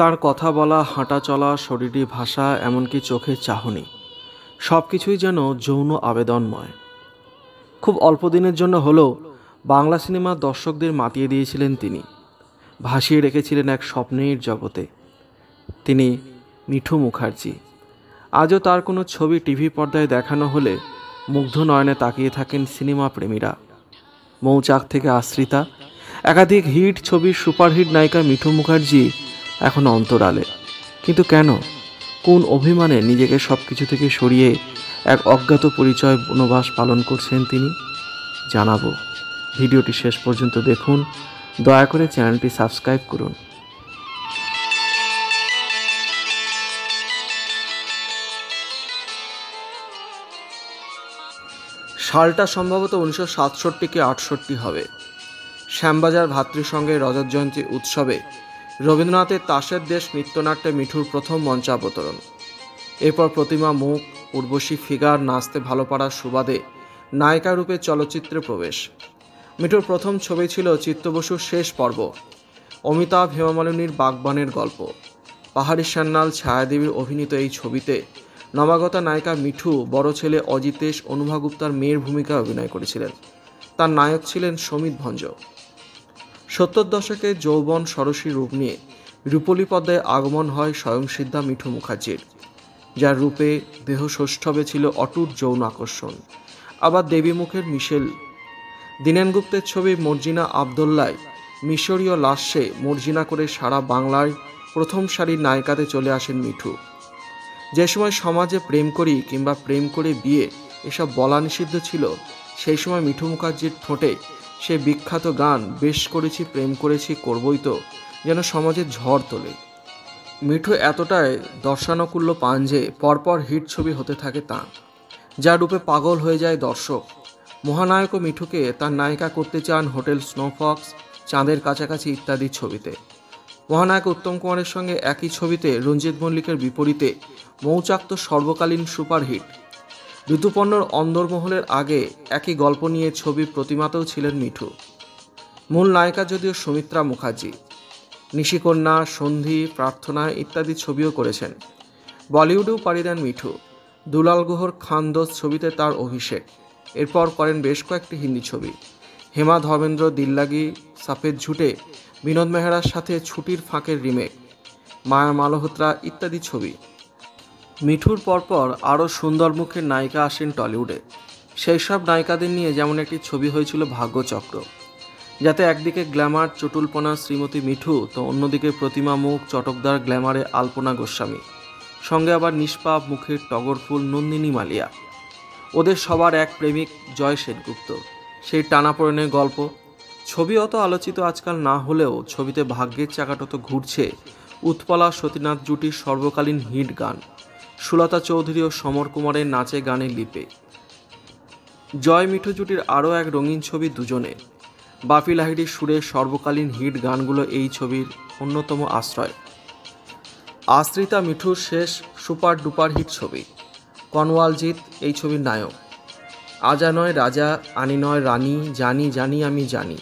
তার কথা বলা, হাঁটা চলা, শরীরী ভাষা, এমনকি চোখের চাহনি সব কিছুই যেন যৌন আবেদনময়। খুব অল্প দিনের জন্য হলেও বাংলা সিনেমার দর্শকদের মাতিয়ে দিয়েছিলেন তিনি। ভাসিয়ে রেখেছিলেন এক স্বপ্নের জগতে। তিনি মিঠু মুখার্জি। আজও তার কোনো ছবি টিভি পর্দায় দেখানো হলে মুগ্ধ নয়নে তাকিয়ে থাকেন সিনেমা প্রেমীরা। মৌচাক থেকে আশ্রিতা, একাধিক হিট ছবির সুপারহিট নায়িকা মিঠু মুখার্জি এখন অন্তরালে। কিন্তু কেন? কোন অভিমানে নিজেকে সব কিছু থেকে সরিয়ে এক অজ্ঞাত পরিচয় বনবাস পালন করছেন তিনি? জানাব। ভিডিওটি শেষ পর্যন্ত দেখুন। দয়া করে চ্যানেলটি সাবস্ক্রাইব করুন। সালটা সম্ভবত উনিশশো সাতষট্টি কি আটষট্টি হবে। শ্যামবাজার ভাতৃসংঘের রজত জয়ন্তী উৎসবে রবীন্দ্রনাথের তাসের দেশ নৃত্যনাট্যে মিঠুর প্রথম মঞ্চাবতরণ। এরপর প্রতিমা, মুখ, উর্বশী ফিগার, নাচতে ভালো পাড়ার সুবাদে নায়িকা রূপে চলচ্চিত্রে প্রবেশ। মিঠুর প্রথম ছবি ছিল চিত্তবসুর শেষ পর্ব, অমিতাভ হেমামালিনীর বাগবানের গল্প। পাহাড়ি সান্যাল ছায়াদেবীর অভিনীত এই ছবিতে নবাগতা নায়িকা মিঠু, বড় ছেলে অজিতেশ, অনুভা গুপ্তার মেয়ের ভূমিকায় অভিনয় করেছিলেন। তার নায়ক ছিলেন সমিত ভঞ্জ। সত্তর দশকে যৌবন সরসী রূপ নিয়ে রূপলী পদ্মায় আগমন হয় স্বয়ংসিদ্ধা মিঠু মুখার্জির, যার রূপে দেহ সৌষ্ঠবে ছিল অটুট যৌন আকর্ষণ। আবার দেবী মুখের মিশেল দিনেন গুপ্তের ছবি মর্জিনা আবদুল্লায় মিশরীয় লাশে মর্জিনা করে সারা বাংলায় প্রথম সারির নায়িকাতে চলে আসেন মিঠু। যে সময় সমাজে প্রেম করি কিংবা প্রেম করে বিয়ে এসব বলা নিষিদ্ধ ছিল, সেই সময় মিঠু মুখার্জির ঠোঁটে সে বিখ্যাত গান, বেশ করেছি, প্রেম করেছি, করবই তো যেন সমাজের ঝড় তোলে। মিঠু এতটাই দর্শানুকূল্য পান যে পরপর হিট ছবি হতে থাকে তা যা রূপে পাগল হয়ে যায় দর্শক। মহানায়ক ও মিঠুকে তার নায়িকা করতে চান হোটেল স্নোফক্স, চাঁদের কাছাকাছি ইত্যাদি ছবিতে। মহানায়ক উত্তম কুমারের সঙ্গে একই ছবিতে রঞ্জিত মল্লিকের বিপরীতে মৌচাক্ত সর্বকালীন সুপারহিট। ঋতুপর্ণর অন্দরমহলের আগে একই গল্প নিয়ে ছবি প্রতিমাতেও ছিলেন মিঠু। মূল নায়িকা যদিও সুমিত্রা মুখার্জি। নিশিকন্যা, সন্ধি, প্রার্থনা ইত্যাদি ছবিও করেছেন। বলিউডেও পাড়ি দেন মিঠু। দুলাল গুহর খানদোস ছবিতে তার অভিষেক। এরপর করেন বেশ কয়েকটি হিন্দি ছবি। হেমা ধর্মেন্দ্র দিল্লাগি, সাফেদ ঝুটে, বিনোদ মেহরার সাথে ছুটির ফাঁকের রিমেক, মায়া মালহোত্রা ইত্যাদি ছবি। মিঠুর পরপর আরও সুন্দর মুখের নায়িকা আসেন টলিউডে। সেই সব নায়িকাদের নিয়ে যেমন একটি ছবি হয়েছিল ভাগ্যচক্র, যাতে একদিকে গ্ল্যামার চটুলপনা শ্রীমতী মিঠু, তো অন্যদিকে প্রতিমা মুখ চটকদার গ্ল্যামারে আলপনা গোস্বামী। সঙ্গে আবার নিষ্পাপ মুখের টগর ফুল নন্দিনী মালিয়া। ওদের সবার এক প্রেমিক জয় সেনগুপ্ত। সেই টানাপোড়েনের গল্প। ছবি অত আলোচিত আজকাল না হলেও ছবিতে ভাগ্যের চাকাটা তো ঘুরছে। উৎপলা সতীনাথ জুটির সর্বকালীন হিট গান। সুলতা চৌধুরী ও সমর কুমারের নাচে গানে লিপে। জয় মিঠু জুটির আরও এক রঙিন ছবি দুজনে বাপি লাহিড়ির সুরে সর্বকালীন হিট গানগুলো এই ছবির অন্যতম আশ্রয়। আশ্রিতা মিঠুর শেষ সুপার ডুপার হিট ছবি। কনওয়ালজিৎ এই ছবির নায়ক। আজা নয় রাজা, আনি নয় রানী, জানি জানি, আমি জানি।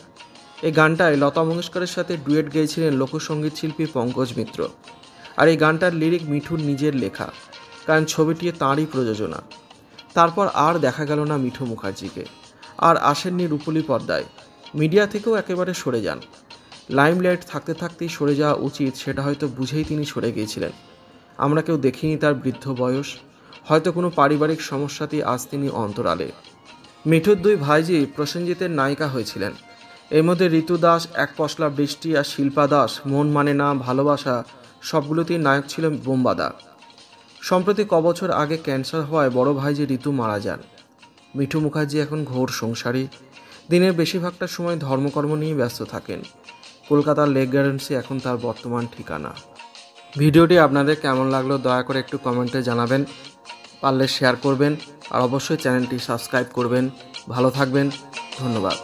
এই গানটায় লতা মঙ্গেশকরের সাথে ডুয়েট গেয়েছিলেন লোকসঙ্গীত শিল্পী পঙ্কজ মিত্র। আর এই গানটার লিরিক মিঠুর নিজের লেখা। কারণ ছবিটি তাঁরই প্রযোজনা। তারপর আর দেখা গেল না মিঠু মুখার্জিকে। আর আসেননি রূপলি পর্দায় মিডিয়া থেকেও একেবারে সরে যান। লাইমলাইট থাকতে থাকতেই সরে যাওয়া উচিত, সেটা হয়তো বুঝেই তিনি সরে গিয়েছিলেন। আমরা কেউ দেখিনি তার বৃদ্ধ বয়স। হয়তো কোনো পারিবারিক সমস্যাতেই আজ তিনি অন্তরালে। মিঠুর দুই ভাইজি প্রসেনজিতের নায়িকা হয়েছিলেন। এর মধ্যে ঋতু দাস, এক পশলা বৃষ্টি আর শিল্পা দাস, মন মানে না, ভালোবাসা, সবগুলোতেই নায়ক ছিল বোম্বাদা। সম্প্রতি কবছর আগে ক্যান্সার হওয়ায় বড় ভাই যে ঋতু মারা যান। মিঠু মুখার্জি এখন ঘোর সংসারী। দিনের বেশিরভাগটা সময় ধর্মকর্ম নিয়ে ব্যস্ত থাকেন। কলকাতার লেক গার্ডেন্সে এখন তার বর্তমান ঠিকানা। ভিডিওটি আপনাদের কেমন লাগল দয়া করে একটু কমেন্টে জানাবেন। পারলে শেয়ার করবেন আর অবশ্যই চ্যানেলটি সাবস্ক্রাইব করবেন। ভালো থাকবেন। ধন্যবাদ।